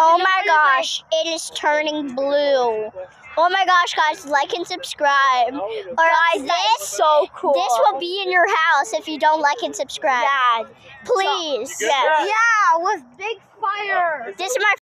Oh my gosh, gosh, it is turning blue. Oh my gosh, guys, like and subscribe. Or guys, this, so cool. this will be in your house if you don't like and subscribe. Yeah. Please. Yeah, with big fire. This is my